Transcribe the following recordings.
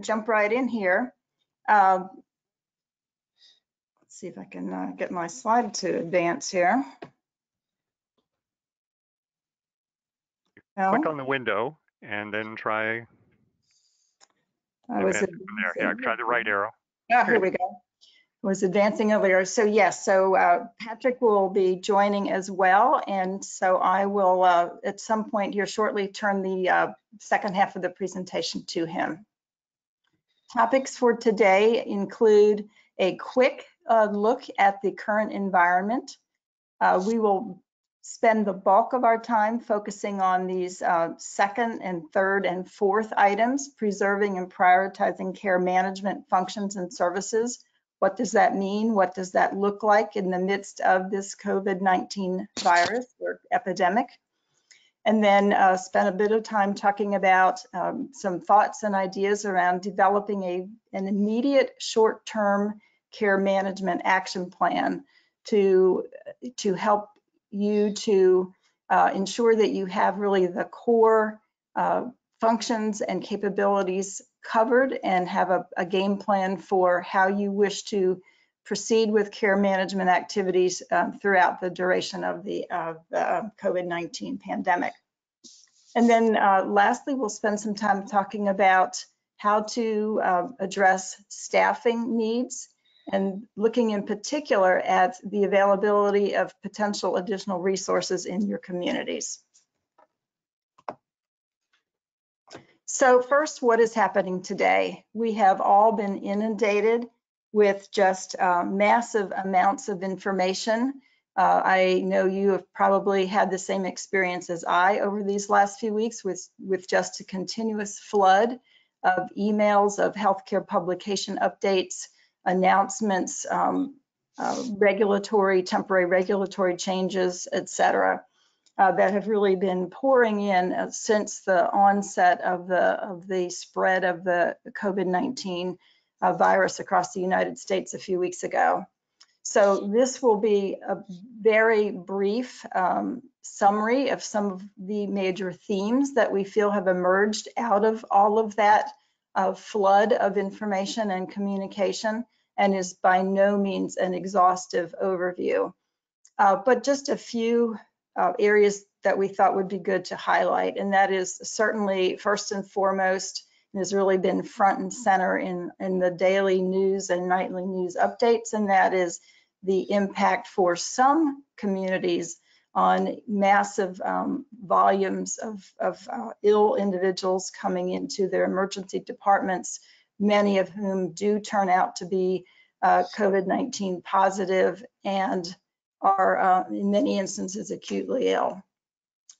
jump right in here. Um, Let's see if I can uh, get my slide to advance here. Click on the window and then try I was there. Yeah, try the right arrow. Ah, here we go. Was advancing over here. So yes, so uh, Patrick will be joining as well. And so I will, uh, at some point here shortly, turn the uh, second half of the presentation to him. Topics for today include a quick uh, look at the current environment. Uh, We will spend the bulk of our time focusing on these uh, second and third and fourth items, preserving and prioritizing care management functions and services. What does that mean? What does that look like in the midst of this COVID-19 virus or epidemic? And then uh, spend a bit of time talking about um, some thoughts and ideas around developing a, an immediate short-term care management action plan to, to help you to uh, ensure that you have really the core uh, functions and capabilities covered and have a, a game plan for how you wish to proceed with care management activities um, throughout the duration of the, the COVID-19 pandemic. And then uh, lastly, we'll spend some time talking about how to uh, address staffing needs and looking in particular at the availability of potential additional resources in your communities. So first, what is happening today? We have all been inundated with just uh, massive amounts of information. Uh, I know you have probably had the same experience as I over these last few weeks with, with just a continuous flood of emails, of healthcare publication updates, announcements, um, uh, regulatory, temporary regulatory changes, et cetera, uh, that have really been pouring in uh, since the onset of the, of the spread of the COVID-19 uh, virus across the United States a few weeks ago. So this will be a very brief um, summary of some of the major themes that we feel have emerged out of all of that uh, flood of information and communication and is by no means an exhaustive overview. Uh, but just a few uh, areas that we thought would be good to highlight, and that is certainly first and foremost, has really been front and center in, in the daily news and nightly news updates, and that is the impact for some communities on massive um, volumes of, of uh, ill individuals coming into their emergency departments, many of whom do turn out to be uh, COVID-19 positive and are uh, in many instances acutely ill.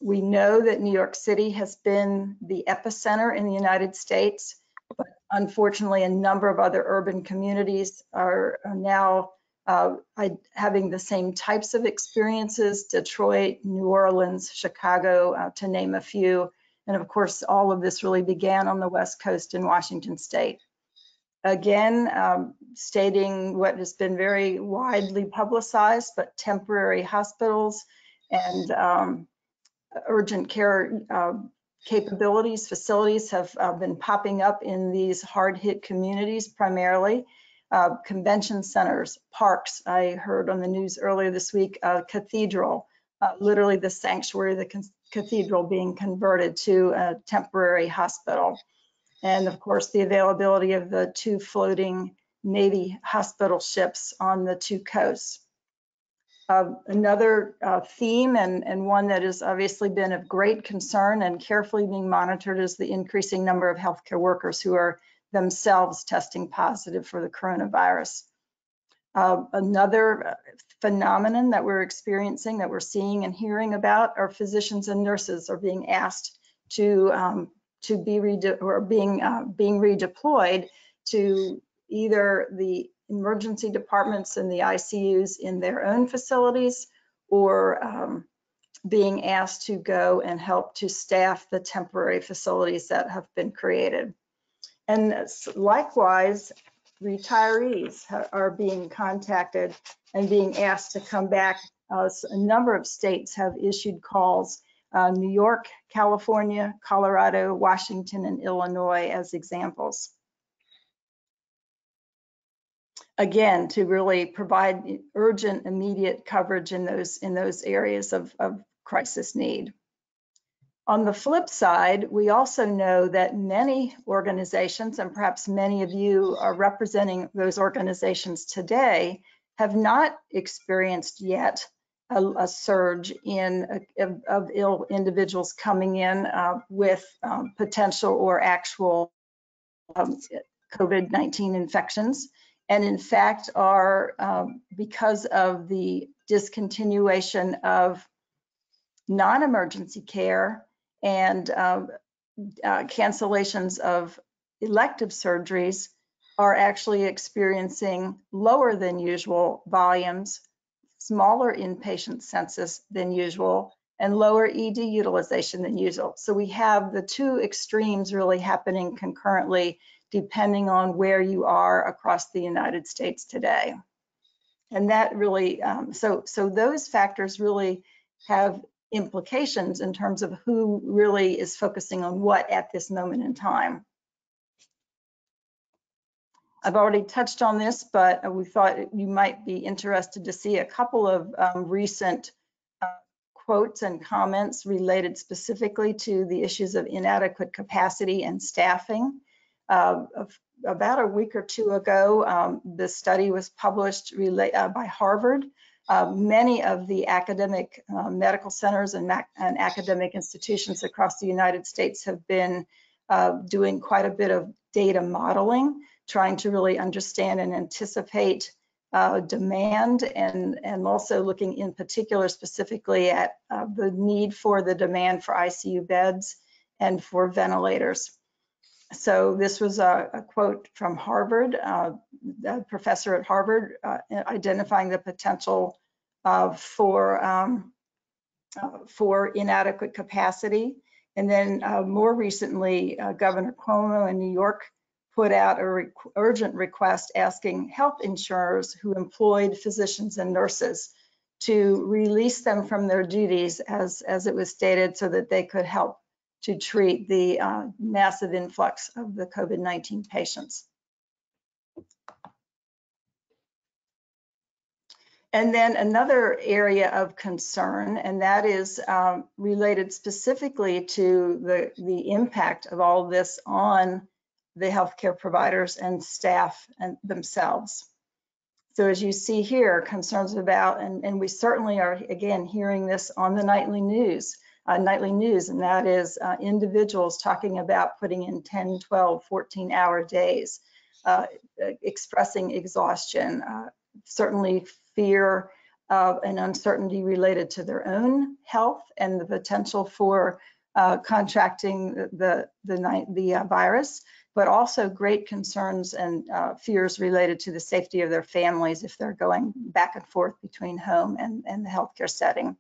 We know that New York City has been the epicenter in the United States, but unfortunately a number of other urban communities are, are now uh, having the same types of experiences, Detroit, New Orleans, Chicago, uh, to name a few. And of course, all of this really began on the West Coast in Washington State. Again, um, stating what has been very widely publicized, but temporary hospitals and um, urgent care uh, capabilities, facilities have uh, been popping up in these hard hit communities primarily. Uh, convention centers, parks, I heard on the news earlier this week, uh, cathedral, uh, literally the sanctuary, the cathedral being converted to a temporary hospital. And of course, the availability of the two floating Navy hospital ships on the two coasts. Uh, another uh, theme and, and one that has obviously been of great concern and carefully being monitored is the increasing number of healthcare workers who are themselves testing positive for the coronavirus. Uh, another phenomenon that we're experiencing, that we're seeing and hearing about, are physicians and nurses are being asked to um, to be or being uh, being redeployed to either the emergency departments and the ICUs in their own facilities or um, being asked to go and help to staff the temporary facilities that have been created. And likewise, retirees are being contacted and being asked to come back. Uh, a number of states have issued calls, uh, New York, California, Colorado, Washington, and Illinois as examples. Again, to really provide urgent, immediate coverage in those, in those areas of, of crisis need. On the flip side, we also know that many organizations, and perhaps many of you are representing those organizations today, have not experienced yet a, a surge in of, of, ill individuals coming in uh, with um, potential or actual um, COVID-19 infections. And in fact, are um, because of the discontinuation of non-emergency care and uh, uh, cancellations of elective surgeries are actually experiencing lower than usual volumes, smaller inpatient census than usual, and lower ED utilization than usual. So we have the two extremes really happening concurrently depending on where you are across the United States today. And that really, um, so, so those factors really have implications in terms of who really is focusing on what at this moment in time. I've already touched on this, but we thought you might be interested to see a couple of um, recent uh, quotes and comments related specifically to the issues of inadequate capacity and staffing. Uh, about a week or two ago, um, the study was published uh, by Harvard uh, many of the academic uh, medical centers and, and, academic institutions across the United States have been uh, doing quite a bit of data modeling, trying to really understand and anticipate uh, demand and, and also looking in particular specifically at uh, the need for the demand for ICU beds and for ventilators. So this was a, a quote from Harvard, uh, a professor at Harvard, uh, identifying the potential uh, for um, uh, for inadequate capacity. And then uh, more recently, uh, Governor Cuomo in New York put out a re urgent request asking health insurers who employed physicians and nurses to release them from their duties as, as it was stated so that they could help to treat the uh, massive influx of the COVID-19 patients. And then another area of concern, and that is um, related specifically to the, the impact of all this on the healthcare providers and staff and themselves. So as you see here, concerns about, and, and we certainly are, again, hearing this on the nightly news, uh, nightly news, and that is uh, individuals talking about putting in 10, 12, 14 hour days, uh, expressing exhaustion, uh, certainly fear of an uncertainty related to their own health and the potential for uh, contracting the, the, the uh, virus, but also great concerns and fears related to the safety of their families if they're going back and forth between home and, and the healthcare setting.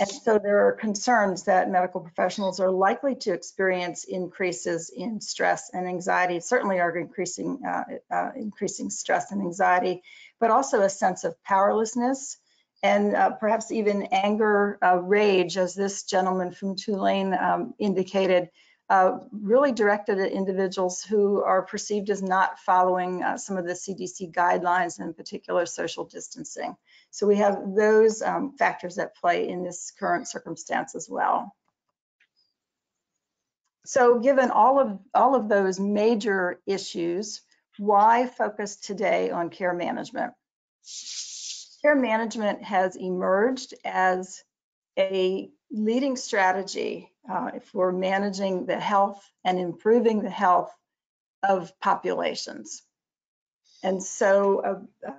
And so there are concerns that medical professionals are likely to experience increases in stress and anxiety, certainly are increasing, uh, uh, increasing stress and anxiety, but also a sense of powerlessness and uh, perhaps even anger, uh, rage, as this gentleman from Tulane um, indicated, uh, really directed at individuals who are perceived as not following uh, some of the CDC guidelines, in particular social distancing. So we have those um, factors at play in this current circumstance as well. So given all of, all of those major issues, why focus today on care management? Care management has emerged as a leading strategy uh, for managing the health and improving the health of populations. And so uh,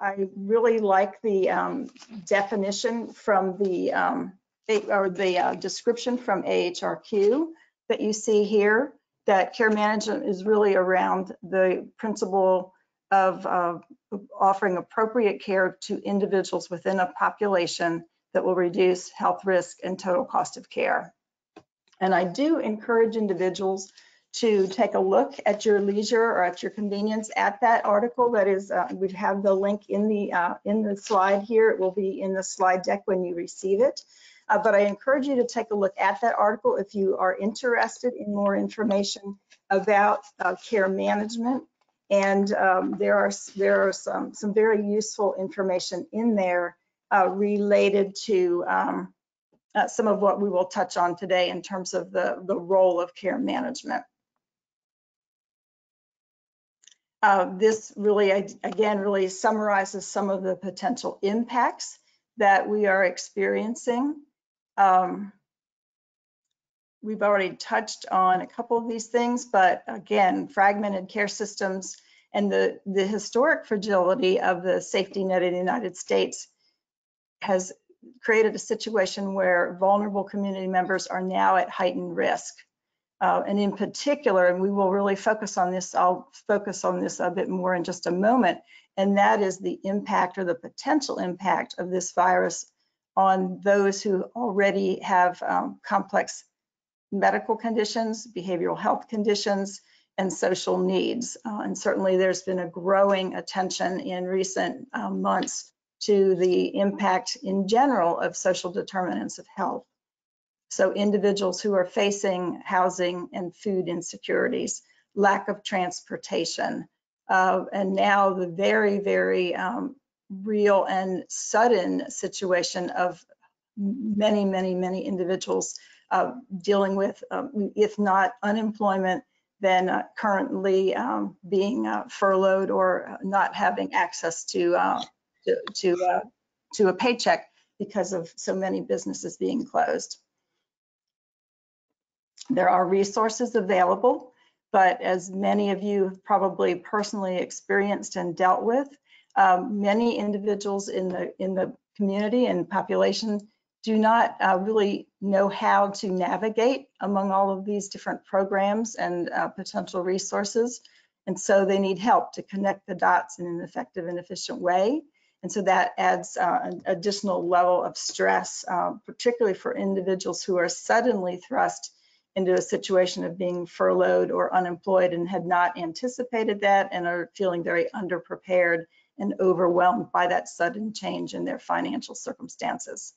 I really like the um, definition from the, um, or the uh, description from AHRQ that you see here, that care management is really around the principle of uh, offering appropriate care to individuals within a population that will reduce health risk and total cost of care. And I do encourage individuals to take a look at your leisure or at your convenience at that article. That is, uh, we have the link in the uh, in the slide here. It will be in the slide deck when you receive it. Uh, but I encourage you to take a look at that article if you are interested in more information about uh, care management And um, there are there are some some very useful information in there uh, related to um, uh, some of what we will touch on today in terms of the the role of care management. Uh, this really, again, really summarizes some of the potential impacts that we are experiencing. Um, we've already touched on a couple of these things, but again, fragmented care systems and the, the historic fragility of the safety net in the United States has created a situation where vulnerable community members are now at heightened risk. Uh, and in particular, and we will really focus on this, I'll focus on this a bit more in just a moment, and that is the impact or the potential impact of this virus on those who already have um, complex medical conditions, behavioral health conditions, and social needs. Uh, and certainly there's been a growing attention in recent uh, months to the impact in general of social determinants of health. So individuals who are facing housing and food insecurities, lack of transportation, uh, and now the very, very um, real and sudden situation of many, many, many individuals uh, dealing with, um, if not unemployment, then uh, currently um, being uh, furloughed or not having access to uh, to to, uh, to a paycheck because of so many businesses being closed. There are resources available, but as many of you have probably personally experienced and dealt with, um, many individuals in the in the community and population do not uh, really know how to navigate among all of these different programs and uh, potential resources. And so they need help to connect the dots in an effective and efficient way. And so that adds uh, an additional level of stress, uh, particularly for individuals who are suddenly thrust into a situation of being furloughed or unemployed and had not anticipated that and are feeling very underprepared and overwhelmed by that sudden change in their financial circumstances.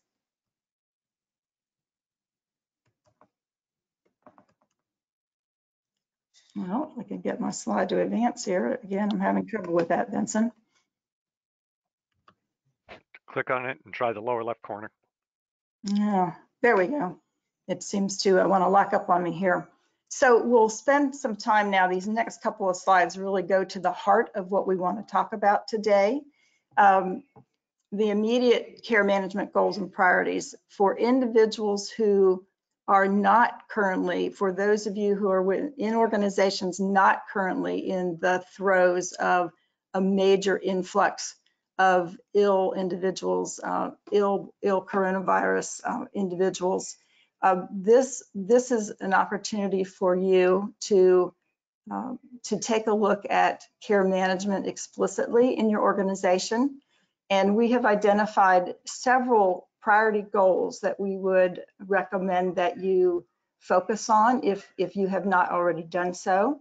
Well, I can get my slide to advance here. Again, I'm having trouble with that, Benson. Click on it and try the lower left corner. Yeah, there we go it seems to want to lock up on me here. So we'll spend some time now, these next couple of slides really go to the heart of what we want to talk about today. Um, the immediate care management goals and priorities for individuals who are not currently, for those of you who are in organizations not currently in the throes of a major influx of ill individuals, uh, ill, ill coronavirus uh, individuals, uh, this this is an opportunity for you to uh, to take a look at care management explicitly in your organization. And we have identified several priority goals that we would recommend that you focus on if, if you have not already done so.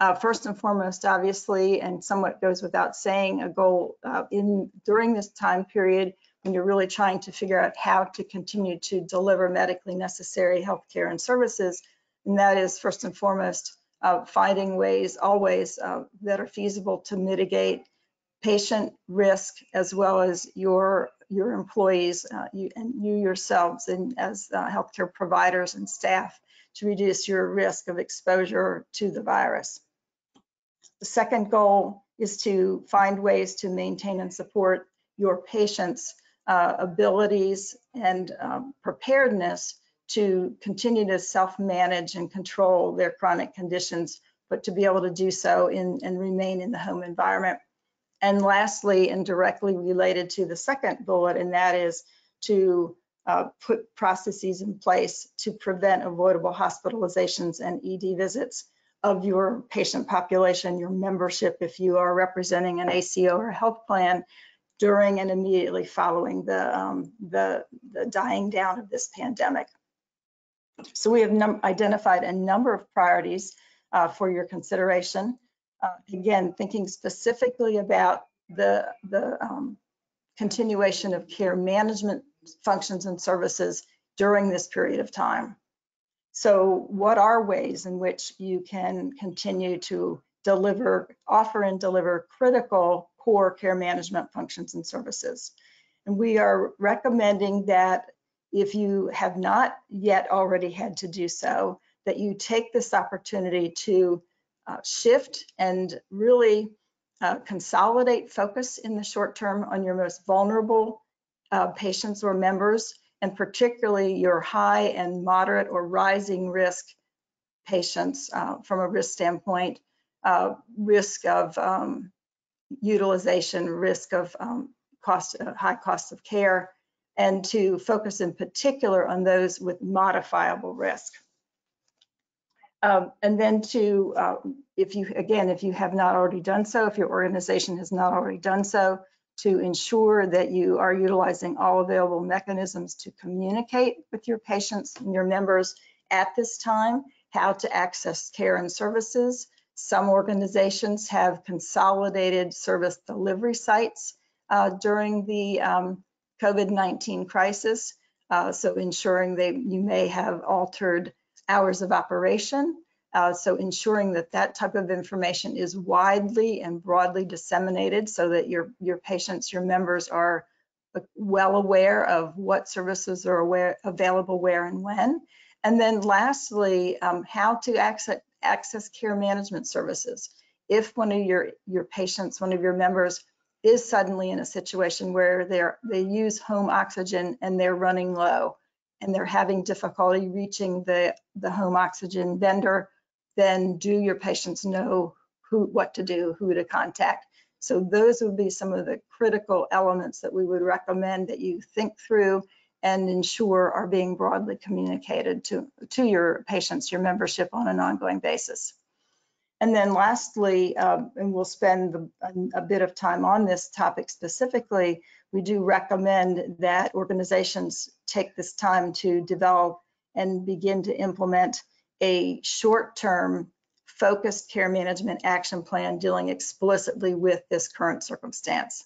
Uh, first and foremost, obviously, and somewhat goes without saying, a goal uh, in during this time period when you're really trying to figure out how to continue to deliver medically necessary healthcare and services. And that is first and foremost uh, finding ways always uh, that are feasible to mitigate patient risk as well as your your employees uh, you, and you yourselves and as uh, healthcare providers and staff to reduce your risk of exposure to the virus. The second goal is to find ways to maintain and support your patients uh, abilities and um, preparedness to continue to self-manage and control their chronic conditions, but to be able to do so in, and remain in the home environment. And lastly, and directly related to the second bullet, and that is to uh, put processes in place to prevent avoidable hospitalizations and ED visits of your patient population, your membership, if you are representing an ACO or a health plan, during and immediately following the, um, the, the, dying down of this pandemic. So we have identified a number of priorities uh, for your consideration. Uh, again, thinking specifically about the, the um, continuation of care management functions and services during this period of time. So what are ways in which you can continue to deliver, offer and deliver critical core care management functions and services. And we are recommending that if you have not yet already had to do so, that you take this opportunity to uh, shift and really uh, consolidate focus in the short term on your most vulnerable uh, patients or members, and particularly your high and moderate or rising risk patients uh, from a risk standpoint, uh, risk of um, utilization, risk of um, cost, uh, high cost of care, and to focus in particular on those with modifiable risk. Um, and then to, uh, if you, again, if you have not already done so, if your organization has not already done so, to ensure that you are utilizing all available mechanisms to communicate with your patients and your members at this time, how to access care and services. Some organizations have consolidated service delivery sites uh, during the um, COVID-19 crisis. Uh, so ensuring that you may have altered hours of operation. Uh, so ensuring that that type of information is widely and broadly disseminated so that your, your patients, your members are well aware of what services are aware, available where and when. And then lastly, um, how to access, access care management services. If one of your, your patients, one of your members is suddenly in a situation where they're, they use home oxygen and they're running low and they're having difficulty reaching the, the home oxygen vendor, then do your patients know who, what to do, who to contact. So those would be some of the critical elements that we would recommend that you think through and ensure are being broadly communicated to, to your patients, your membership on an ongoing basis. And then lastly, um, and we'll spend the, a, a, bit of time on this topic specifically, we do recommend that organizations take this time to develop and begin to implement a short-term focused care management action plan dealing explicitly with this current circumstance.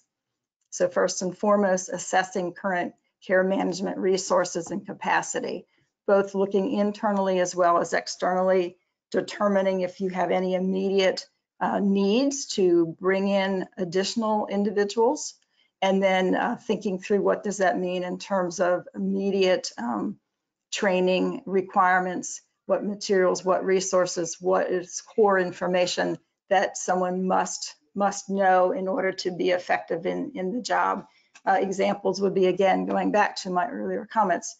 So first and foremost, assessing current care management resources and capacity, both looking internally as well as externally determining if you have any immediate uh, needs to bring in additional individuals, and then uh, thinking through what does that mean in terms of immediate um, training requirements, what materials, what resources, what is core information that someone must must know in order to be effective in, in the job. Uh, examples would be, again, going back to my earlier comments,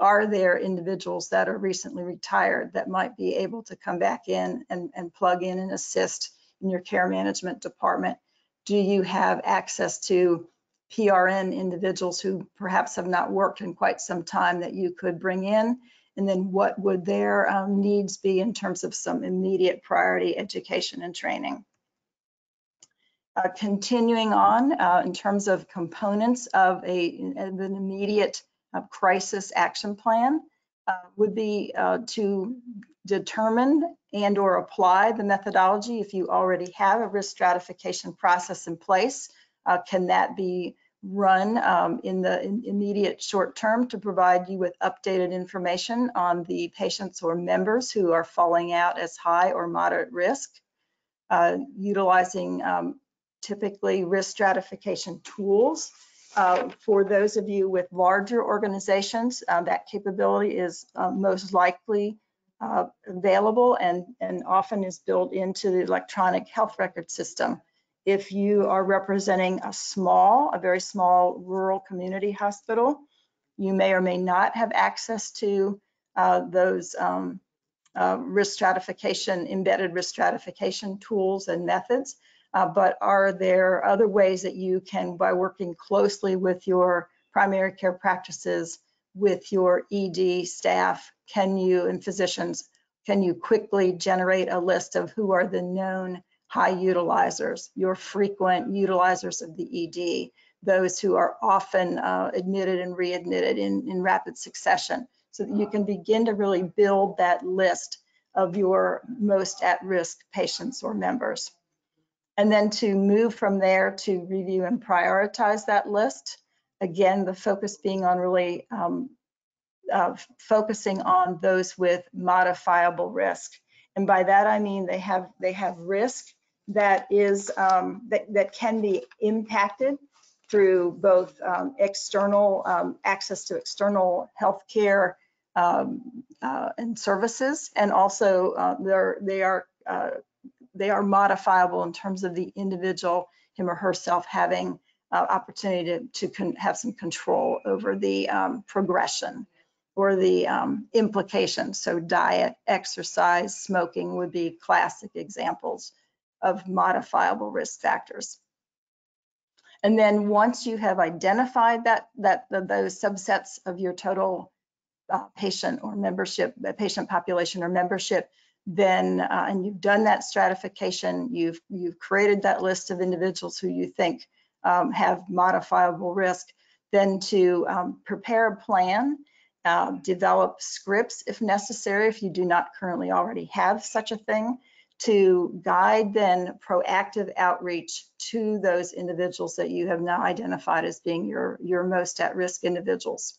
are there individuals that are recently retired that might be able to come back in and, and plug in and assist in your care management department? Do you have access to PRN individuals who perhaps have not worked in quite some time that you could bring in? And then what would their um, needs be in terms of some immediate priority education and training? Uh, continuing on uh, in terms of components of a, an immediate uh, crisis action plan uh, would be uh, to determine and or apply the methodology if you already have a risk stratification process in place. Uh, can that be run um, in the in immediate short term to provide you with updated information on the patients or members who are falling out as high or moderate risk, uh, utilizing um, typically risk stratification tools uh, for those of you with larger organizations, uh, that capability is uh, most likely uh, available and, and often is built into the electronic health record system. If you are representing a small, a very small rural community hospital, you may or may not have access to uh, those um, uh, risk stratification, embedded risk stratification tools and methods. Uh, but are there other ways that you can, by working closely with your primary care practices, with your ED staff, can you, and physicians, can you quickly generate a list of who are the known high utilizers, your frequent utilizers of the ED, those who are often uh, admitted and readmitted in, in rapid succession, so that you can begin to really build that list of your most at-risk patients or members and then to move from there to review and prioritize that list. Again, the focus being on really um, uh, focusing on those with modifiable risk. And by that I mean they have they have risk that is um, that, that can be impacted through both um, external um, access to external healthcare um, uh, and services, and also uh, they're, uh, they are modifiable in terms of the individual, him or herself, having uh, opportunity to, to have some control over the um, progression or the um, implications. So diet, exercise, smoking would be classic examples of modifiable risk factors. And then once you have identified that, that those subsets of your total uh, patient or membership, patient population or membership, then uh, and you've done that stratification, you've you've created that list of individuals who you think um, have modifiable risk, then to um, prepare a plan, uh, develop scripts if necessary, if you do not currently already have such a thing, to guide then proactive outreach to those individuals that you have now identified as being your, your most at-risk individuals.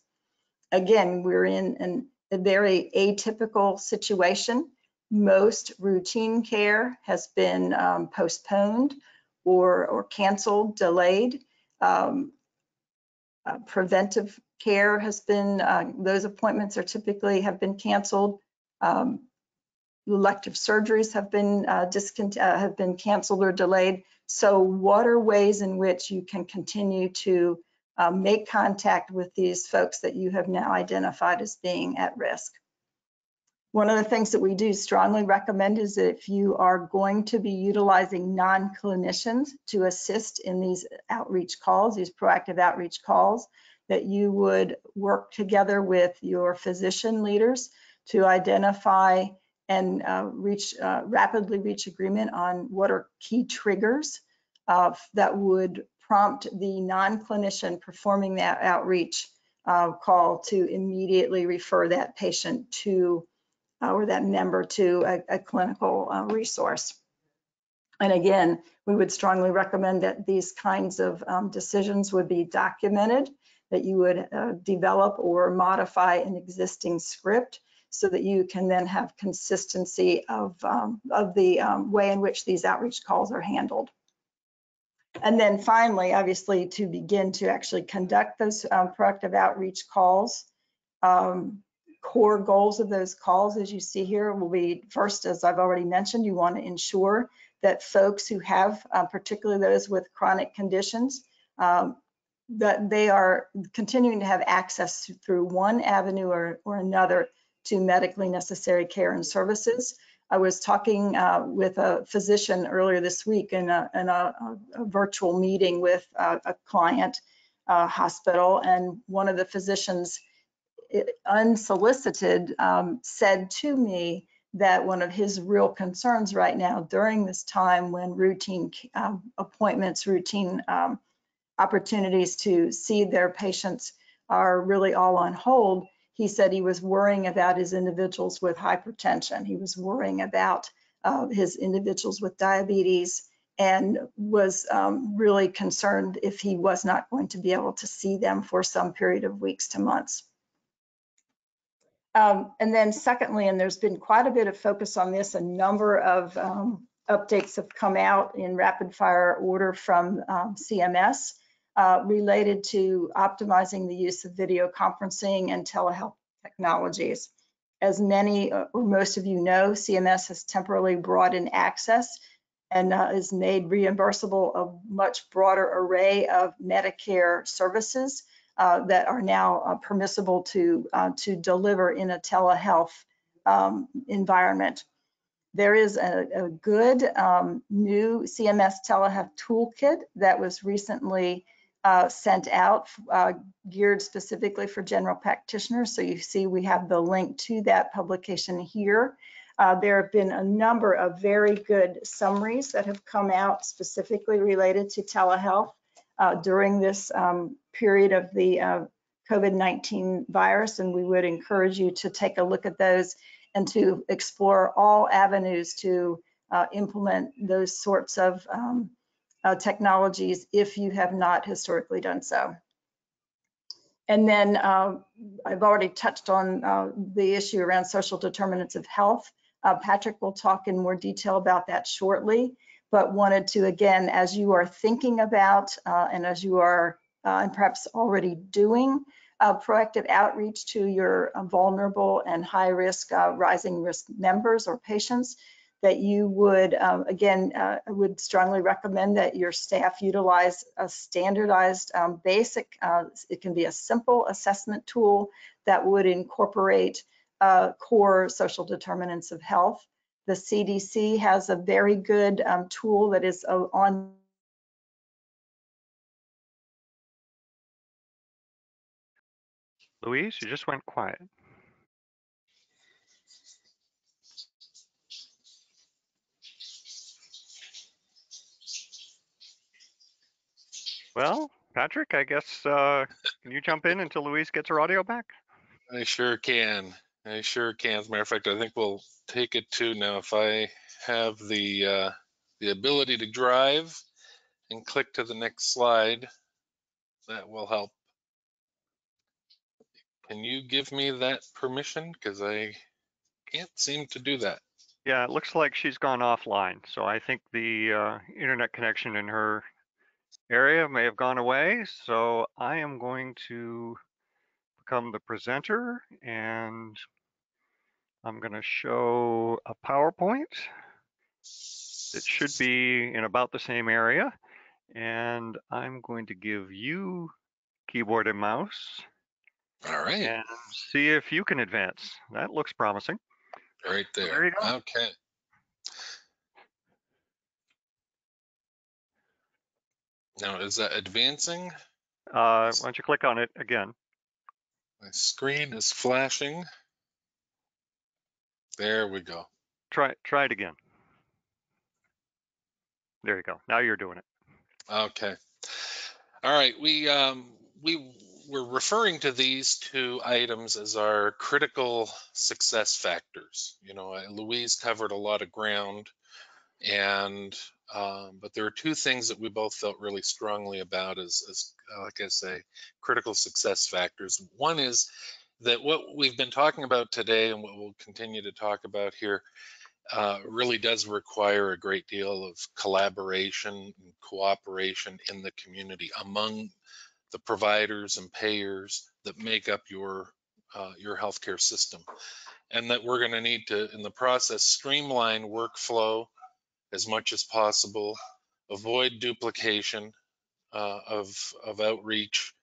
Again, we're in an, a very atypical situation. Most routine care has been um, postponed or, or canceled, delayed. Um, uh, preventive care has been, uh, those appointments are typically have been canceled. Um, elective surgeries have been uh, discont uh, have been canceled or delayed. So what are ways in which you can continue to uh, make contact with these folks that you have now identified as being at risk? One of the things that we do strongly recommend is that if you are going to be utilizing non-clinicians to assist in these outreach calls, these proactive outreach calls, that you would work together with your physician leaders to identify and uh, reach uh, rapidly reach agreement on what are key triggers uh, that would prompt the non-clinician performing that outreach uh, call to immediately refer that patient to uh, or that member to a, a clinical uh, resource. And again, we would strongly recommend that these kinds of um, decisions would be documented, that you would develop or modify an existing script so that you can then have consistency of, um, of the um, way in which these outreach calls are handled. And then finally, obviously, to begin to actually conduct those um, proactive outreach calls, um, core goals of those calls, as you see here, will be first, as I've already mentioned, you want to ensure that folks who have, uh, particularly those with chronic conditions, um, that they are continuing to have access through one avenue or, or another to medically necessary care and services. I was talking uh, with a physician earlier this week in a, in a, a virtual meeting with a, a client uh, hospital, and one of the physicians, unsolicited, um, said to me that one of his real concerns right now during this time when routine um, appointments, routine um, opportunities to see their patients are really all on hold he said he was worrying about his individuals with hypertension. He was worrying about uh, his individuals with diabetes and was um, really concerned if he was not going to be able to see them for some period of weeks to months. Um, and then secondly, and there's been quite a bit of focus on this, a number of um, updates have come out in rapid fire order from um, CMS uh, related to optimizing the use of video conferencing and telehealth technologies. As many uh, or most of you know, CMS has temporarily broadened access and uh, has made reimbursable a much broader array of Medicare services uh, that are now uh, permissible to, uh, to deliver in a telehealth um, environment. There is a, a good um, new CMS telehealth toolkit that was recently uh, sent out uh, geared specifically for general practitioners. So you see we have the link to that publication here. Uh, there have been a number of very good summaries that have come out specifically related to telehealth uh, during this um, period of the uh, COVID-19 virus, and we would encourage you to take a look at those and to explore all avenues to uh, implement those sorts of um, uh, technologies if you have not historically done so. And then uh, I've already touched on uh, the issue around social determinants of health. Patrick will talk in more detail about that shortly. But wanted to, again, as you are thinking about uh, and as you are uh, and perhaps already doing uh, proactive outreach to your uh, vulnerable and high risk, uh, rising risk members or patients, that you would, um, again, I would strongly recommend that your staff utilize a standardized um, basic, it can be a simple assessment tool that would incorporate core social determinants of health. The CDC has a very good um, tool that is uh, on Louise, you just went quiet. Well, Patrick, I guess, uh, can you jump in until Louise gets her audio back? I sure can. I sure can. As a matter of fact, I think we'll take it to now. If I have the uh, the ability to drive and click to the next slide, that will help. Can you give me that permission? Because I can't seem to do that. Yeah, it looks like she's gone offline. So I think the uh, internet connection in her area may have gone away. So I am going to become the presenter and I'm going to show a PowerPoint. It should be in about the same area. And I'm going to give you keyboard and mouse All right, and see if you can advance. That looks promising. right there there. you go. Okay. Now, is that advancing? Uh, why don't you click on it again? My screen is flashing. There we go. Try try it again. There you go. Now you're doing it. Okay. All right. We um, we were referring to these two items as our critical success factors. You know, Louise covered a lot of ground, and um, but there are two things that we both felt really strongly about as, as uh, like I say, critical success factors. One is that what we've been talking about today and what we'll continue to talk about here uh, really does require a great deal of collaboration and cooperation in the community among the providers and payers that make up your uh, your healthcare system, and that we're going to need to, in the process, streamline workflow as much as possible, avoid duplication uh, of of outreach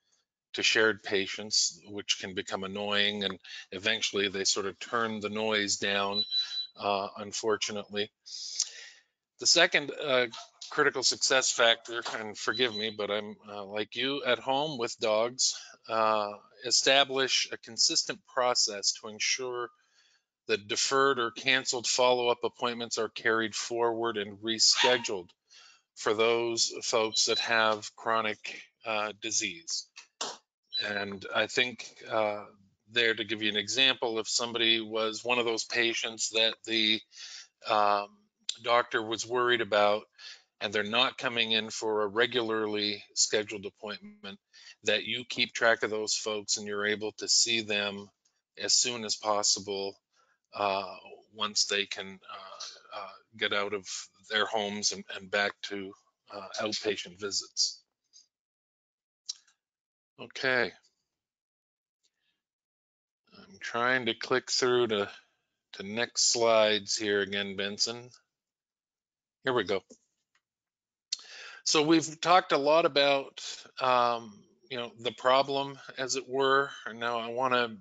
to shared patients, which can become annoying, and eventually they sort of turn the noise down uh, unfortunately. The second uh, critical success factor, and forgive me, but I'm uh, like you at home with dogs, uh, establish a consistent process to ensure that deferred or canceled follow-up appointments are carried forward and rescheduled for those folks that have chronic uh, disease. And I think uh, there to give you an example, if somebody was one of those patients that the um, doctor was worried about and they're not coming in for a regularly scheduled appointment, that you keep track of those folks and you're able to see them as soon as possible uh, once they can uh, uh, get out of their homes and, and back to uh, outpatient visits. Okay. I'm trying to click through to, to next slides here again, Benson. Here we go. So we've talked a lot about, um, you know, the problem as it were, and now I want to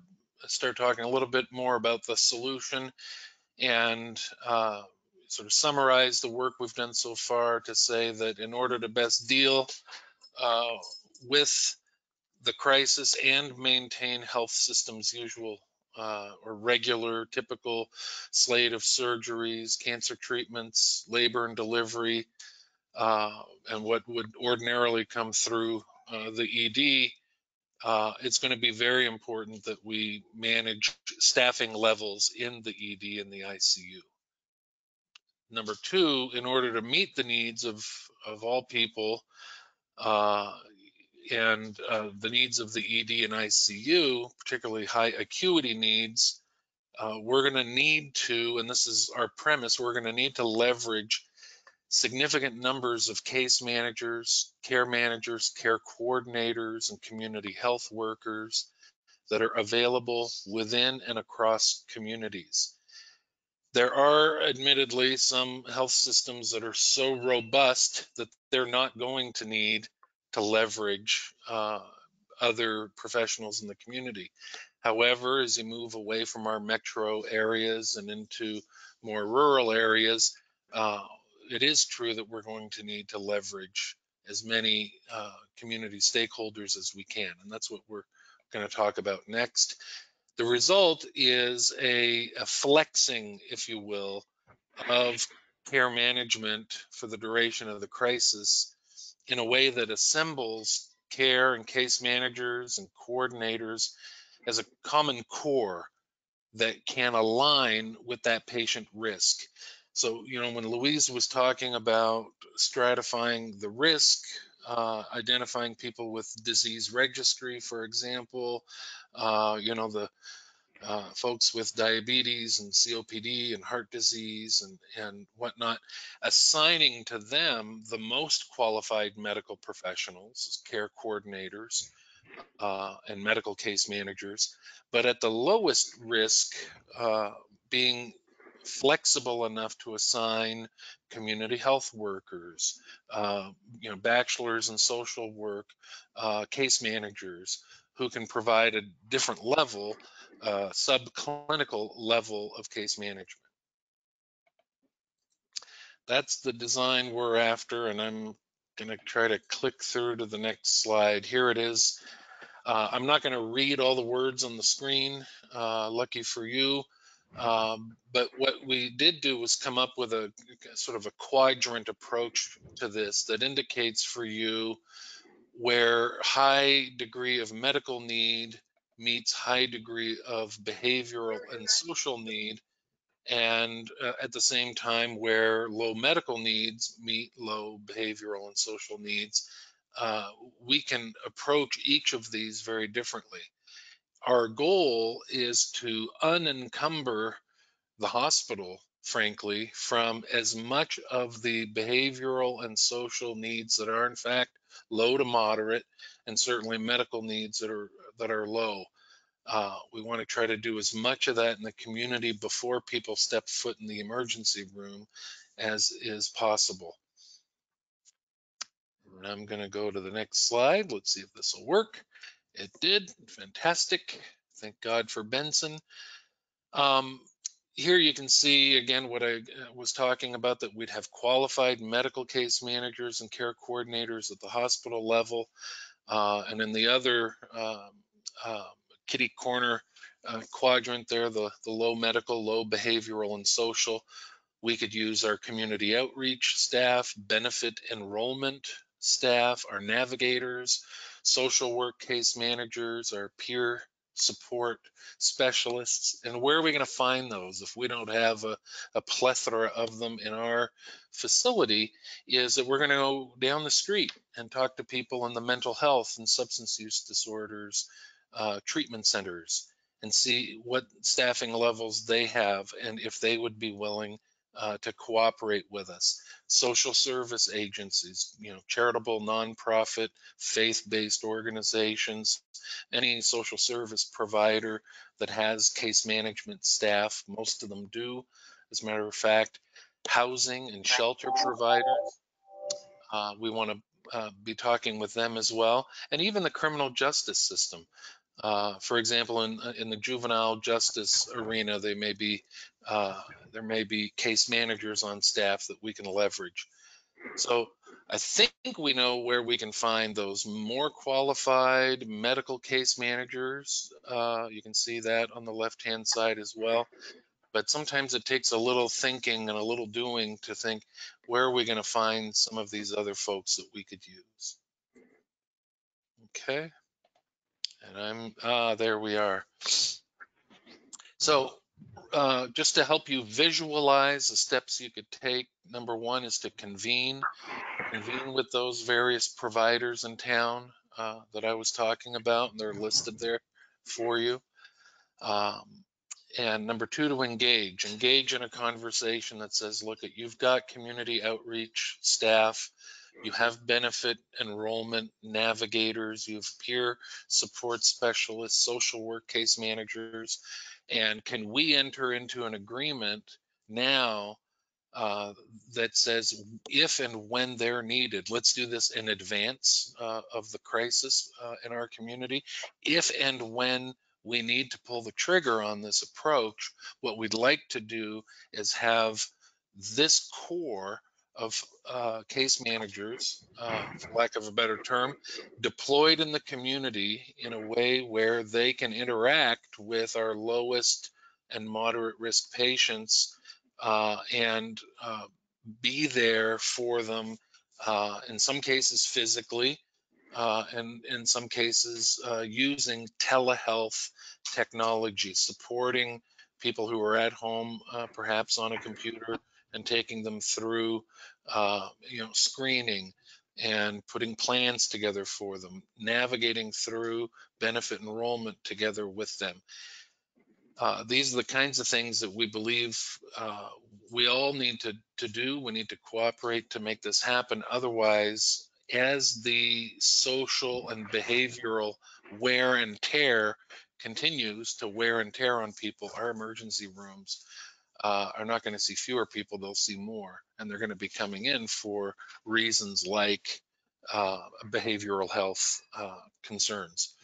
start talking a little bit more about the solution and uh, sort of summarize the work we've done so far to say that in order to best deal uh, with the crisis and maintain health systems usual uh, or regular typical slate of surgeries, cancer treatments, labor and delivery, uh, and what would ordinarily come through uh, the ED, uh, it's going to be very important that we manage staffing levels in the ED and the ICU. Number two, in order to meet the needs of, of all people, uh, and uh, the needs of the ED and ICU, particularly high acuity needs, uh, we're going to need to, and this is our premise, we're going to need to leverage significant numbers of case managers, care managers, care coordinators, and community health workers that are available within and across communities. There are admittedly some health systems that are so robust that they're not going to need to leverage uh, other professionals in the community. However, as you move away from our metro areas and into more rural areas, uh, it is true that we're going to need to leverage as many uh, community stakeholders as we can. And that's what we're going to talk about next. The result is a, a flexing, if you will, of care management for the duration of the crisis in a way that assembles care and case managers and coordinators as a common core that can align with that patient risk. So, you know, when Louise was talking about stratifying the risk, uh, identifying people with disease registry, for example, uh, you know, the uh, folks with diabetes and COPD and heart disease and, and whatnot, assigning to them the most qualified medical professionals, care coordinators, uh, and medical case managers, but at the lowest risk, uh, being flexible enough to assign community health workers, uh, you know, bachelors in social work, uh, case managers who can provide a different level, uh, subclinical level of case management. That's the design we're after, and I'm going to try to click through to the next slide. Here it is. Uh, I'm not going to read all the words on the screen, uh, lucky for you. Um, but what we did do was come up with a sort of a quadrant approach to this that indicates for you where high degree of medical need meets high degree of behavioral and social need and uh, at the same time where low medical needs meet low behavioral and social needs uh, we can approach each of these very differently our goal is to unencumber the hospital, frankly, from as much of the behavioral and social needs that are in fact low to moderate, and certainly medical needs that are that are low. Uh, we want to try to do as much of that in the community before people step foot in the emergency room as is possible. And I'm going to go to the next slide. Let's see if this will work. It did. Fantastic. Thank God for Benson. Um, here you can see again what I uh, was talking about that we'd have qualified medical case managers and care coordinators at the hospital level. Uh, and in the other uh, uh, kitty corner uh, quadrant there, the, the low medical, low behavioral and social, we could use our community outreach staff, benefit enrollment staff, our navigators, social work case managers, our peer support specialists. And where are we going to find those if we don't have a, a, plethora of them in our facility? Is that we're going to go down the street and talk to people in the mental health and substance use disorders uh, treatment centers and see what staffing levels they have and if they would be willing uh, to cooperate with us. Social service agencies, you know, charitable, nonprofit, faith-based organizations, any social service provider that has case management staff, most of them do, as a matter of fact, housing and shelter providers. Uh, we want to uh, be talking with them as well, and even the criminal justice system. Uh, for example, in, uh, in the juvenile justice arena, they may be, uh, there may be case managers on staff that we can leverage. So I think we know where we can find those more qualified medical case managers. Uh, you can see that on the left-hand side as well. But sometimes it takes a little thinking and a little doing to think, where are we going to find some of these other folks that we could use? Okay. And I'm, ah, there we are. So uh, just to help you visualize the steps you could take, number one is to convene, convene with those various providers in town uh, that I was talking about, and they're listed there for you. Um, and number two, to engage, engage in a conversation that says, look, at you've got community outreach staff, you have benefit enrollment navigators, you have peer support specialists, social work case managers, and can we enter into an agreement now uh, that says if and when they're needed, let's do this in advance uh, of the crisis uh, in our community. If and when we need to pull the trigger on this approach, what we'd like to do is have this core of uh, case managers, uh, for lack of a better term, deployed in the community in a way where they can interact with our lowest and moderate risk patients uh, and uh, be there for them uh, in some cases physically uh, and in some cases using telehealth technology, supporting people who are at home, perhaps on a computer, and taking them through, you know, screening and putting plans together for them, navigating through benefit enrollment together with them. Uh, these are the kinds of things that we believe uh, we all need to, to do. We need to cooperate to make this happen. Otherwise, as the social and behavioral wear and tear continues to wear and tear on people, our emergency rooms uh, are not going to see fewer people, they'll see more. And they're going to be coming in for reasons like uh, behavioral health uh, concerns.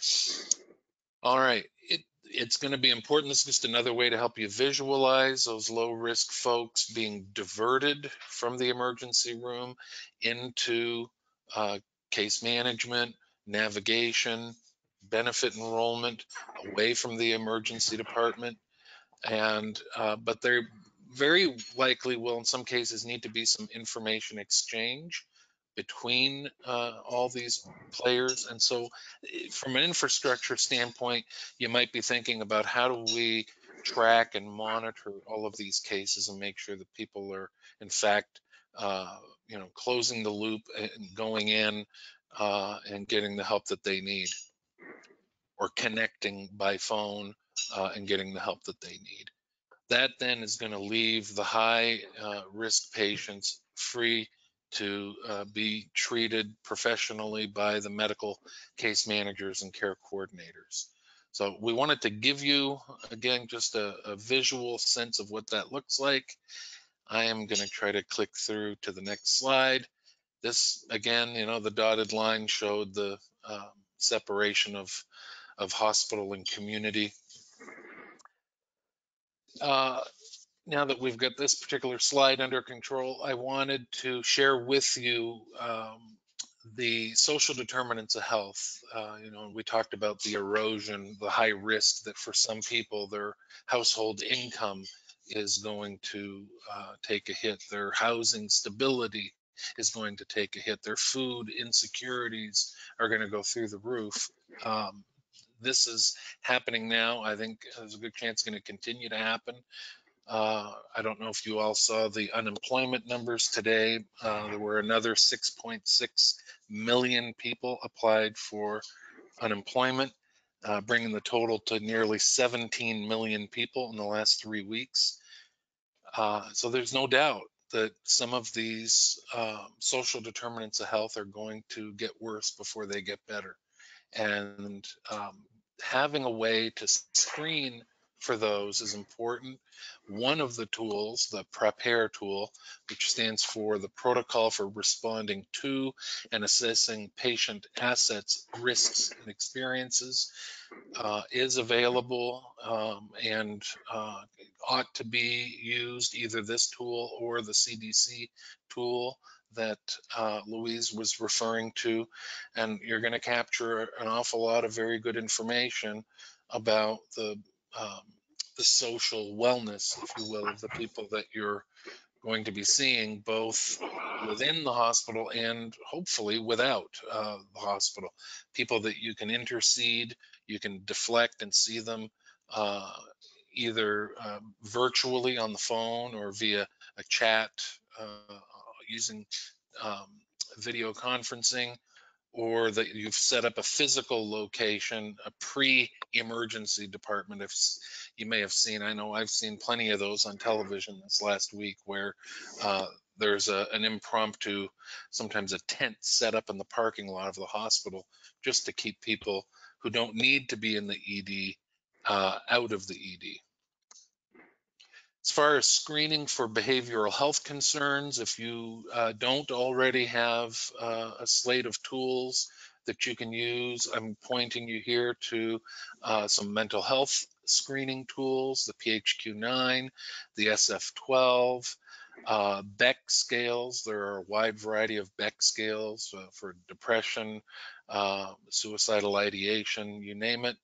All right, it, it's going to be important. This is just another way to help you visualize those low risk folks being diverted from the emergency room into uh, case management, navigation, benefit enrollment, away from the emergency department. And, uh, but there very likely will in some cases need to be some information exchange between uh, all these players. And so eh, from an infrastructure standpoint, you might be thinking about how do we track and monitor all of these cases and make sure that people are in fact, uh, you know, closing the loop and going in uh, and getting the help that they need or connecting by phone uh, and getting the help that they need. That then is going to leave the high uh, risk patients free to uh, be treated professionally by the medical case managers and care coordinators. So we wanted to give you, again, just a, a visual sense of what that looks like. I am going to try to click through to the next slide. This, again, you know, the dotted line showed the um, separation of, of hospital and community. Uh, now that we've got this particular slide under control, I wanted to share with you um, the social determinants of health. Uh, you know, we talked about the erosion, the high risk that for some people their household income is going to uh, take a hit, their housing stability is going to take a hit, their food insecurities are going to go through the roof. Um, this is happening now. I think there's a good chance it's going to continue to happen. Uh, I don't know if you all saw the unemployment numbers today. Uh, there were another 6.6 million people applied for unemployment, uh, bringing the total to nearly 17 million people in the last three weeks. Uh, so there's no doubt that some of these um, social determinants of health are going to get worse before they get better. And um, having a way to screen for those is important. One of the tools, the PRAPARE tool, which stands for the Protocol for Responding to and Assessing Patient Assets, Risks, and Experiences, uh, is available um, and uh, ought to be used, either this tool or the CDC tool that uh, Louise was referring to. And you're going to capture an awful lot of very good information about the um, the social wellness, if you will, of the people that you're going to be seeing both within the hospital and hopefully without uh, the hospital. People that you can intercede, you can deflect and see them uh, either uh, virtually on the phone or via a chat uh, using um, video conferencing or that you've set up a physical location, a pre-emergency department. If you may have seen, I know I've seen plenty of those on television this last week where uh, there's a, an impromptu, sometimes a tent set up in the parking lot of the hospital just to keep people who don't need to be in the ED uh, out of the ED. As far as screening for behavioral health concerns, if you uh, don't already have uh, a slate of tools that you can use, I'm pointing you here to uh, some mental health screening tools, the PHQ-9, the SF-12, uh, Beck scales. There are a wide variety of Beck scales uh, for depression, uh, suicidal ideation, you name it,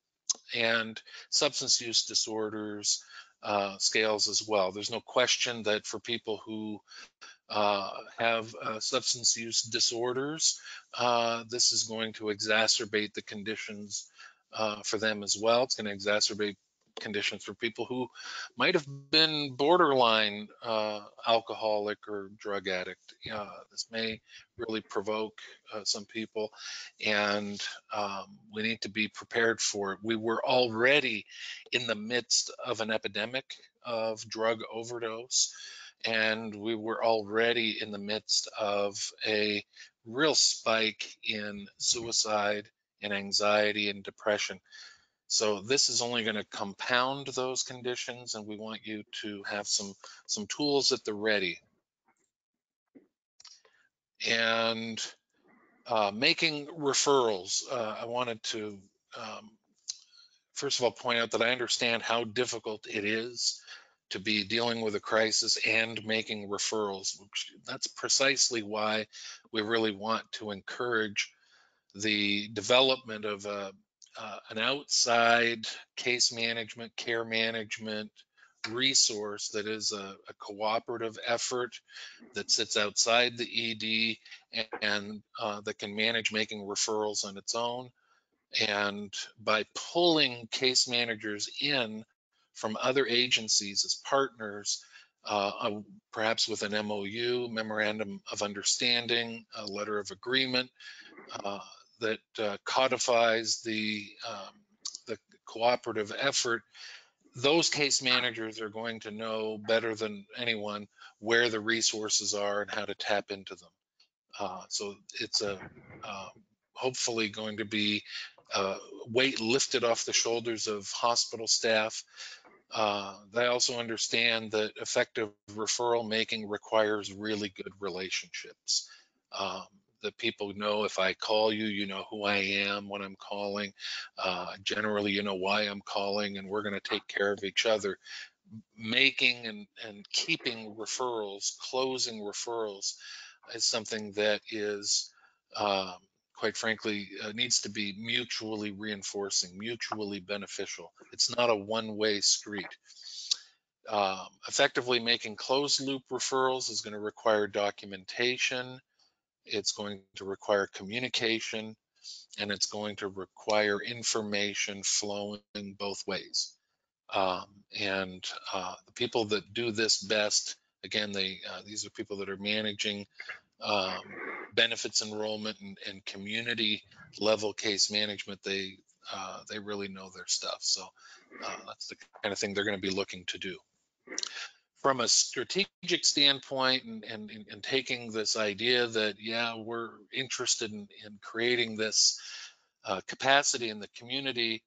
and substance use disorders, uh, scales as well. There's no question that for people who uh, have uh, substance use disorders, uh, this is going to exacerbate the conditions uh, for them as well. It's going to exacerbate conditions for people who might have been borderline uh, alcoholic or drug addict. This may really provoke uh, some people, and um, we need to be prepared for it. We were already in the midst of an epidemic of drug overdose, and we were already in the midst of a real spike in suicide and anxiety and depression. So this is only going to compound those conditions, and we want you to have some some tools at the ready. And uh, making referrals, uh, I wanted to um, first of all point out that I understand how difficult it is to be dealing with a crisis and making referrals. That's precisely why we really want to encourage the development of a, uh, an outside case management, care management resource that is a, a cooperative effort that sits outside the ED and, and uh, that can manage making referrals on its own. And by pulling case managers in from other agencies as partners, uh, perhaps with an MOU, memorandum of understanding, a letter of agreement uh, that uh, codifies the um, the cooperative effort. Those case managers are going to know better than anyone where the resources are and how to tap into them. Uh, so it's a um, hopefully going to be uh, weight lifted off the shoulders of hospital staff. Uh, they also understand that effective referral making requires really good relationships. Um, that people know if I call you, you know who I am when I'm calling. Uh, generally, you know why I'm calling, and we're going to take care of each other. Making and, and keeping referrals, closing referrals, is something that is um, quite frankly, uh, needs to be mutually reinforcing, mutually beneficial. It's not a one-way street. Um, effectively making closed loop referrals is going to require documentation. It's going to require communication and it's going to require information flowing both ways. Um, and uh, the people that do this best, again, they uh, these are people that are managing um, benefits enrollment and, and, community level case management. They uh, they really know their stuff. So uh, that's the kind of thing they're going to be looking to do. From a strategic standpoint and, and, and taking this idea that, yeah, we're interested in, in creating this uh, capacity in the community,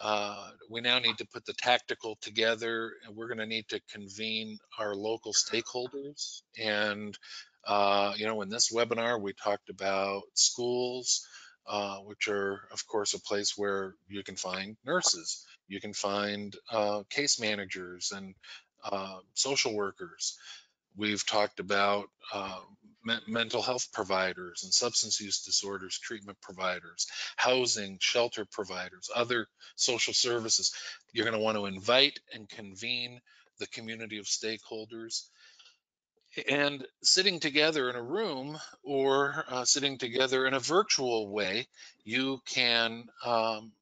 uh, we now need to put the tactical together and we're going to need to convene our local stakeholders. And, uh, you know, in this webinar, we talked about schools, uh, which are, of course, a place where you can find nurses, you can find uh, case managers and uh, social workers. We've talked about uh, me mental health providers and substance use disorders treatment providers, housing, shelter providers, other social services. You're going to want to invite and convene the community of stakeholders and sitting together in a room or uh, sitting together in a virtual way, you can um,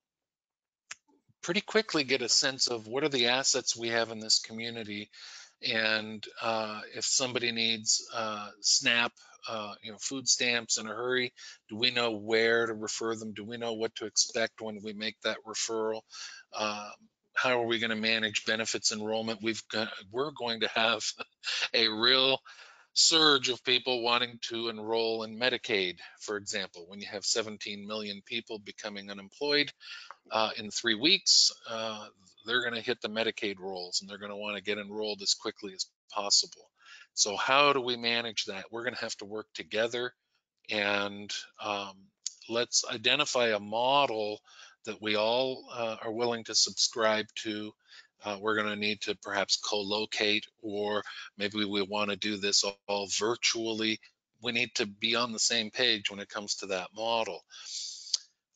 pretty quickly get a sense of what are the assets we have in this community and uh, if somebody needs uh, SNAP uh, you know, food stamps in a hurry? Do we know where to refer them? Do we know what to expect when we make that referral? Um, how are we going to manage benefits enrollment? We've got, we're going to have a real surge of people wanting to enroll in Medicaid, for example, when you have 17 million people becoming unemployed uh, in three weeks, uh, they're going to hit the Medicaid rolls and they're going to want to get enrolled as quickly as possible. So how do we manage that? We're going to have to work together and um, let's identify a model that we all uh, are willing to subscribe to. Uh, we're going to need to perhaps co-locate or maybe we want to do this all, all virtually. We need to be on the same page when it comes to that model.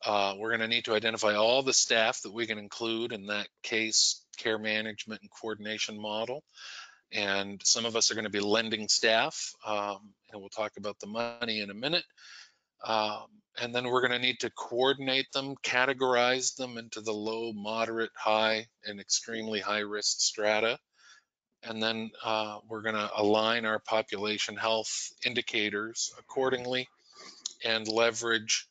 Uh, we're going to need to identify all the staff that we can include in that case care management and coordination model. And some of us are going to be lending staff, um, and we'll talk about the money in a minute. Um, and then we're going to need to coordinate them, categorize them into the low, moderate, high, and extremely high risk strata. And then uh, we're going to align our population health indicators accordingly and leverage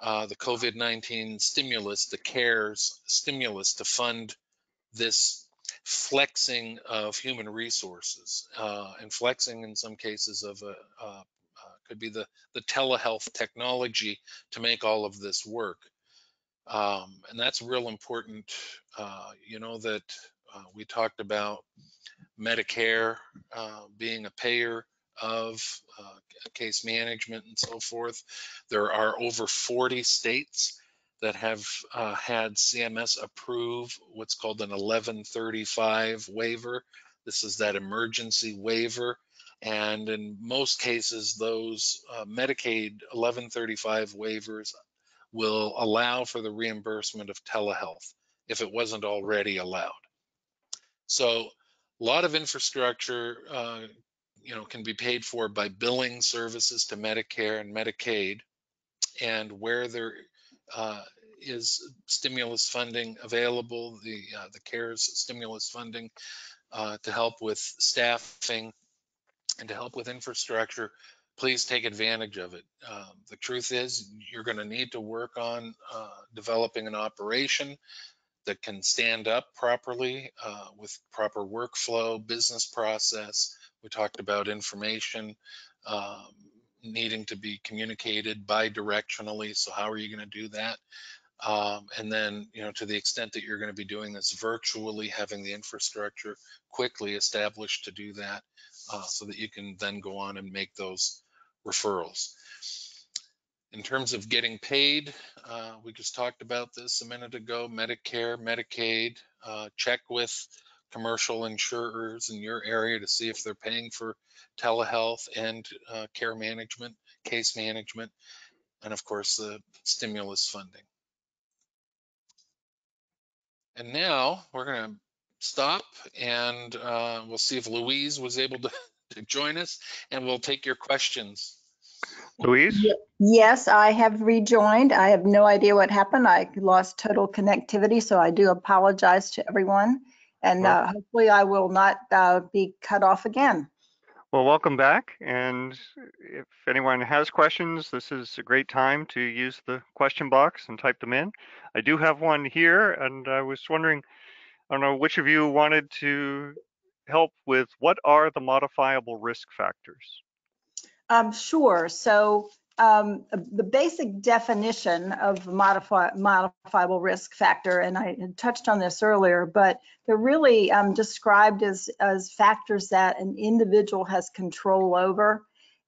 uh, the COVID-19 stimulus, the CARES stimulus to fund this flexing of human resources uh, and flexing in some cases of a, uh, could be the, the telehealth technology to make all of this work. Um, and that's real important, uh, you know, that uh, we talked about Medicare uh, being a payer of uh, case management and so forth. There are over 40 states that have uh, had CMS approve what's called an 1135 waiver. This is that emergency waiver. And in most cases, those uh, Medicaid 1135 waivers will allow for the reimbursement of telehealth if it wasn't already allowed. So a lot of infrastructure uh, you know, can be paid for by billing services to Medicare and Medicaid. And where there uh, is stimulus funding available, the uh, the CARES stimulus funding uh, to help with staffing and to help with infrastructure, please take advantage of it. Um, the truth is, you're going to need to work on uh, developing an operation that can stand up properly uh, with proper workflow, business process, we talked about information um, needing to be communicated bi-directionally. So how are you going to do that? Um, and then, you know, to the extent that you're going to be doing this virtually, having the infrastructure quickly established to do that uh, so that you can then go on and make those referrals. In terms of getting paid, uh, we just talked about this a minute ago, Medicare, Medicaid, uh, check with commercial insurers in your area to see if they're paying for telehealth and uh, care management, case management, and of course the stimulus funding. And now we're going to stop and uh, we'll see if Louise was able to, to join us and we'll take your questions. Louise? Yes, I have rejoined. I have no idea what happened. I lost total connectivity, so I do apologize to everyone. And Well- uh, hopefully I will not uh, be cut off again. Well, welcome back. And if anyone has questions, this is a great time to use the question box and type them in. I do have one here, and I was wondering, I don't know which of you wanted to help with what are the modifiable risk factors? Um, sure. So um, the basic definition of modify, modifiable risk factor, and I touched on this earlier, but they're really um, described as, as factors that an individual has control over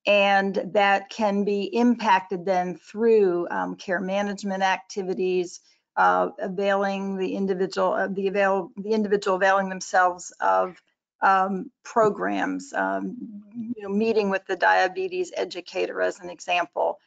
and that can be impacted then through um, care management activities, uh, availing the individual, uh, the avail, the individual availing themselves of um, programs, um, you know, meeting with the diabetes educator as an example,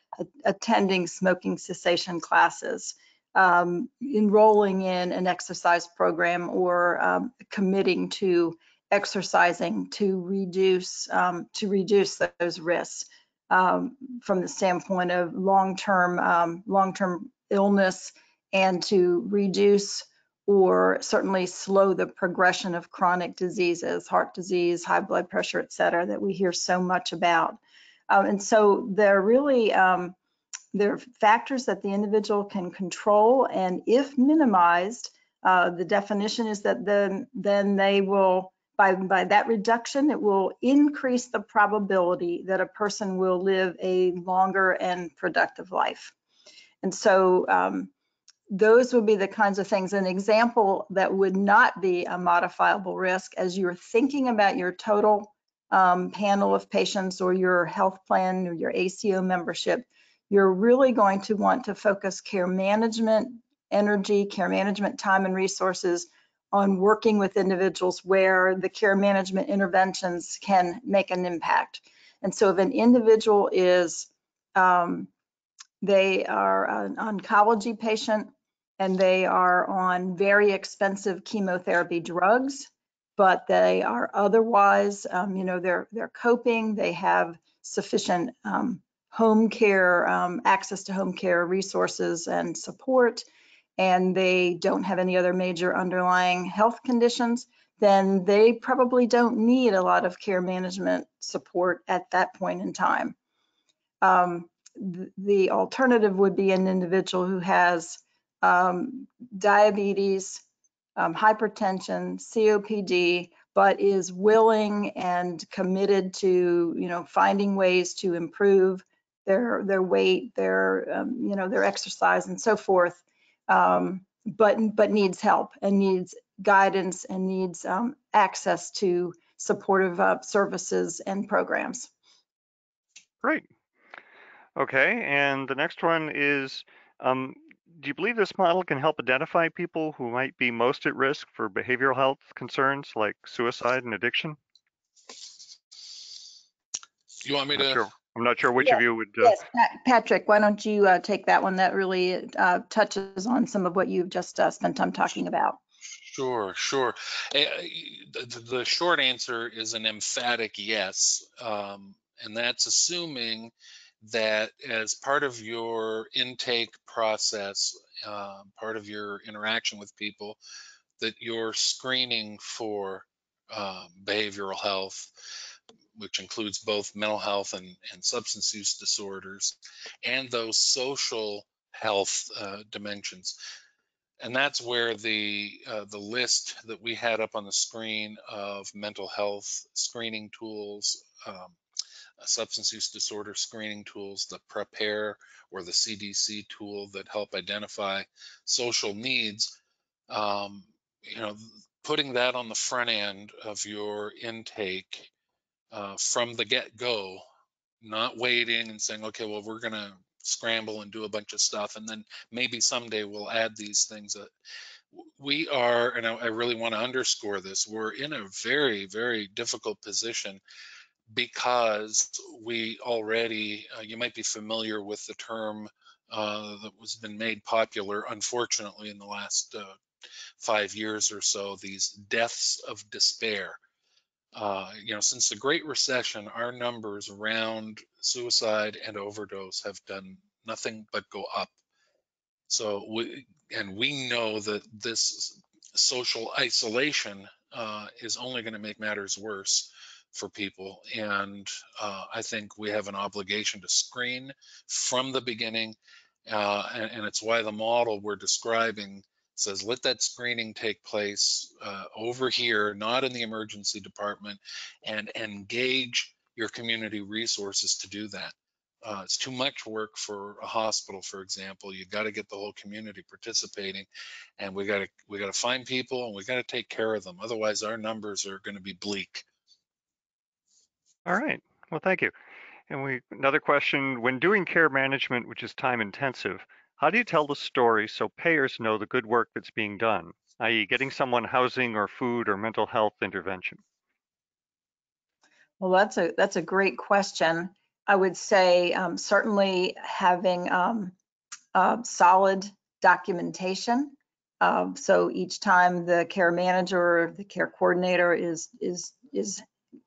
attending smoking cessation classes, um, enrolling in an exercise program or um, committing to exercising to reduce um, to reduce those risks um, from the standpoint of long-term long-term illness and to reduce or certainly slow the progression of chronic diseases, heart disease, high blood pressure, et cetera, that we hear so much about. Um, and so they're really um, they're factors that the individual can control, and if minimized, uh, the definition is that then then they will by by that reduction it will increase the probability that a person will live a longer and productive life. And so um, those would be the kinds of things. An example that would not be a modifiable risk as you're thinking about your total um, panel of patients or your health plan or your ACO membership, you're really going to want to focus care management, energy, care management time and resources on working with individuals where the care management interventions can make an impact. And so if an individual is, um, they are an oncology patient and they are on very expensive chemotherapy drugs, but they are otherwise, um, you know, they're they're coping. They have sufficient um, home care, um, access to home care resources and support, and they don't have any other major underlying health conditions. Then they probably don't need a lot of care management support at that point in time. Um, th the alternative would be an individual who has um, diabetes, um, hypertension, COPD, but is willing and committed to, you know, finding ways to improve their their weight, their, um, you know, their exercise and so forth, um, but but needs help and needs guidance and needs um, access to supportive uh, services and programs. Great. Okay, and the next one is, um, do you believe this model can help identify people who might be most at risk for behavioral health concerns like suicide and addiction? You want me I'm to? sure, I'm not sure which Yeah, of you would. Uh, Yes, Patrick, why don't you uh, take that one? That really uh, touches on some of what you've just uh, spent time talking about. Sure, sure. The, the short answer is an emphatic yes, um, and that's assuming that as part of your intake process, uh, part of your interaction with people, that you're screening for uh, behavioral health, which includes both mental health and, and substance use disorders, and those social health uh, dimensions. And that's where the uh, the list that we had up on the screen of mental health screening tools, um, substance use disorder screening tools, the PRAPARE or the CDC tool that help identify social needs. Um, you know, putting that on the front end of your intake uh, from the get-go, not waiting and saying, okay, well, we're going to scramble and do a bunch of stuff and then maybe someday we'll add these things that we are and I, I really want to underscore this we're in a very very difficult position because we already uh, you might be familiar with the term uh, that was been made popular unfortunately in the last uh, five years or so these deaths of despair uh, you know, since the Great Recession, our numbers around suicide and overdose have done nothing but go up. So we, and we know that this social isolation uh, is only going to make matters worse for people. And uh, I think we have an obligation to screen from the beginning. Uh, and, and, it's why the model we're describing says let that screening take place uh, over here, not in the emergency department, and engage your community resources to do that. Uh, it's too much work for a hospital, for example. You've got to get the whole community participating, and we got to we got to find people and we got to take care of them. Otherwise, our numbers are going to be bleak. All right. Well, thank you. And we another question: When doing care management, which is time intensive, how do you tell the story so payers know the good work that's being done, i.e. getting someone housing or food or mental health intervention? Well, that's a that's a great question. I would say um, certainly having um, uh, solid documentation. Um, so each time the care manager or the care coordinator is is is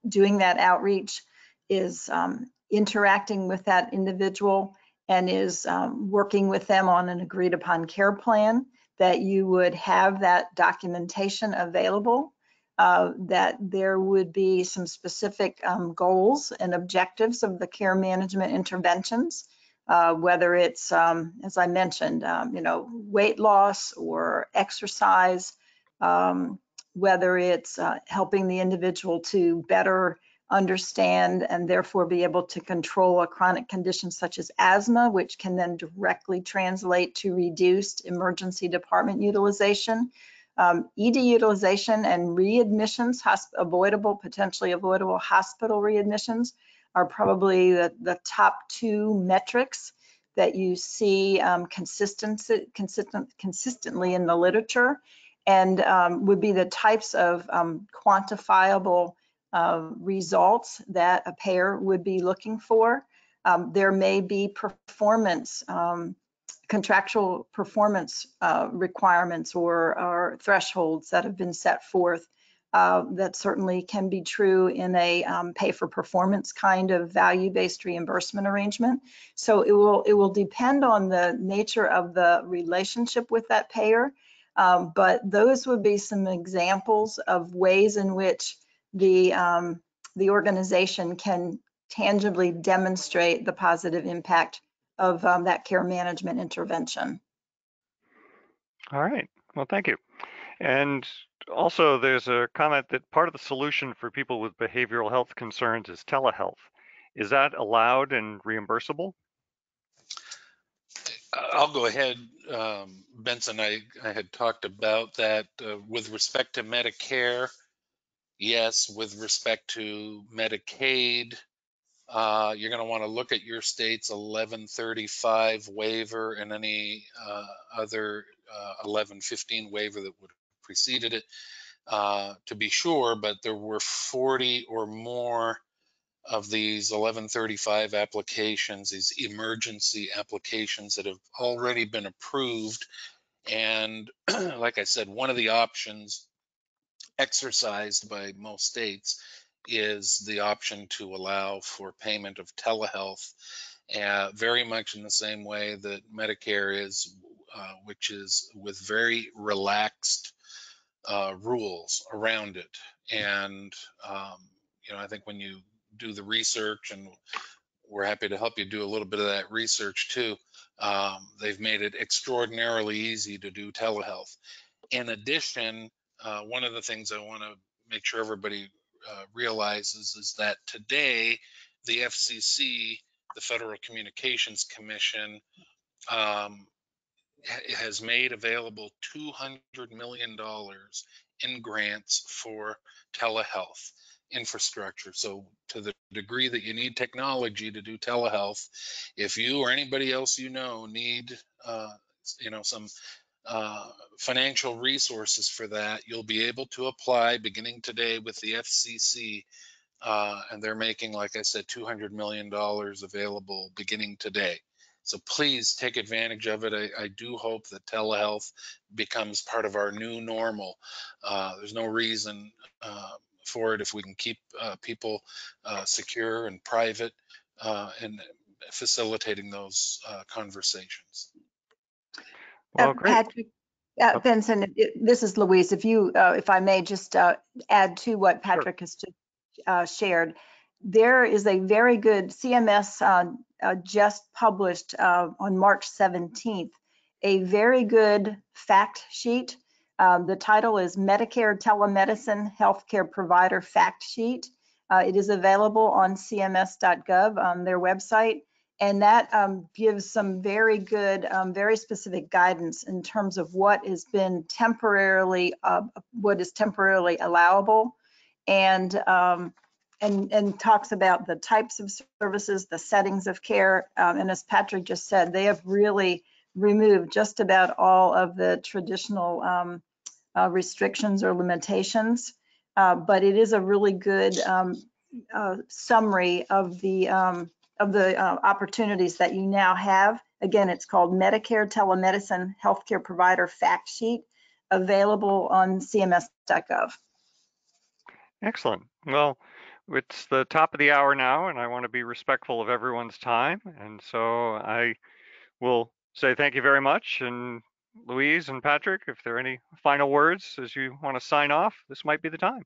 doing that outreach, is um, interacting with that individual and is um, working with them on an agreed upon care plan, that you would have that documentation available. uh, that there would be some specific um, goals and objectives of the care management interventions, uh, whether it's, um, as I mentioned, um, you know, weight loss or exercise, um, whether it's uh, helping the individual to better understand and therefore be able to control a chronic condition such as asthma, which can then directly translate to reduced emergency department utilization. Um, ED utilization and readmissions, avoidable, potentially avoidable hospital readmissions are probably the, the top two metrics that you see um, consistent, consistent, consistently in the literature and um, would be the types of um, quantifiable uh, results that a payer would be looking for. Um, there may be performance, um, contractual performance uh, requirements or, or, thresholds that have been set forth uh, that certainly can be true in a um, pay for performance kind of value-based reimbursement arrangement. So it will it will depend on the nature of the relationship with that payer um, but those would be some examples of ways in which the, um, the organization can tangibly demonstrate the positive impact of um, that care management intervention. All right. Well, thank you. And also, there's a comment that part of the solution for people with behavioral health concerns is telehealth. Is that allowed and reimbursable? I'll go ahead, um, Benson. I, I had talked about that uh, with respect to Medicare. Yes, with respect to Medicaid, uh, you're going to want to look at your state's 1135 waiver and any uh, other 1115 uh, waiver that would have preceded it uh, to be sure, but there were 40 or more of these 1135 applications, these emergency applications that have already been approved. And like I said, one of the options exercised by most states is the option to allow for payment of telehealth, uh, very much in the same way that Medicare is, uh, which is with very relaxed uh, rules around it. And, um, you know, I think when you do the research and we're happy to help you do a little bit of that research too. Um, they've made it extraordinarily easy to do telehealth. In addition, uh, one of the things I want to make sure everybody uh, realizes is that today the FCC, the Federal Communications Commission, um, ha has made available $200 million in grants for telehealth infrastructure. So to the degree that you need technology to do telehealth, if you or anybody else you know need, uh, you know, some uh, financial resources for that, you'll be able to apply beginning today with the FCC. Uh, and they're making, like I said, $200 million available beginning today. So please take advantage of it. I, I, do hope that telehealth becomes part of our new normal. Uh, there's no reason uh, for it if we can keep uh, people uh, secure and private uh, and facilitating those uh, conversations. Well, great. Patrick, uh, Benson, this is Louise. If you, uh, if I may just add to what Patrick sure. has just shared, there is a very good CMS just published on March 17th, a very good fact sheet um, the title is Medicare Telemedicine Healthcare Provider Fact Sheet. Uh, it is available on cms.gov on their website, and that um, gives some very good, um, very specific guidance in terms of what has been temporarily, uh, what is temporarily allowable, and um, and and talks about the types of services, the settings of care, um, and as Patrick just said, they have really removed just about all of the traditional um, uh, restrictions or limitations, uh, but it is a really good um, uh, summary of the um, of the uh, opportunities that you now have. Again, it's called Medicare Telemedicine Healthcare Provider Fact Sheet, available on cms.gov. Excellent. Well, it's the top of the hour now, and I want to be respectful of everyone's time. And so I will say thank you very much and Louise and Patrick, if there are any final words as you want to sign off, this might be the time.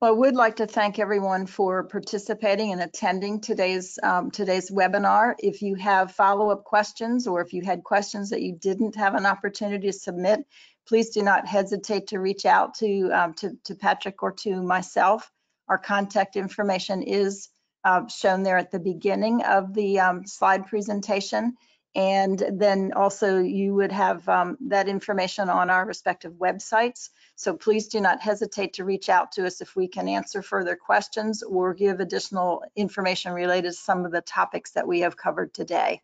Well, I would like to thank everyone for participating and attending today's, um, today's webinar. If you have follow-up questions or if you had questions that you didn't have an opportunity to submit, please do not hesitate to reach out to, um, to, to Patrick or to myself. Our contact information is uh, shown there at the beginning of the um, slide presentation. And then also you would have um, that information on our respective websites. So please do not hesitate to reach out to us if we can answer further questions or give additional information related to some of the topics that we have covered today.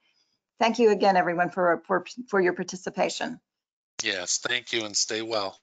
Thank you again, everyone, for, for, for your participation. Yes, thank you and stay well.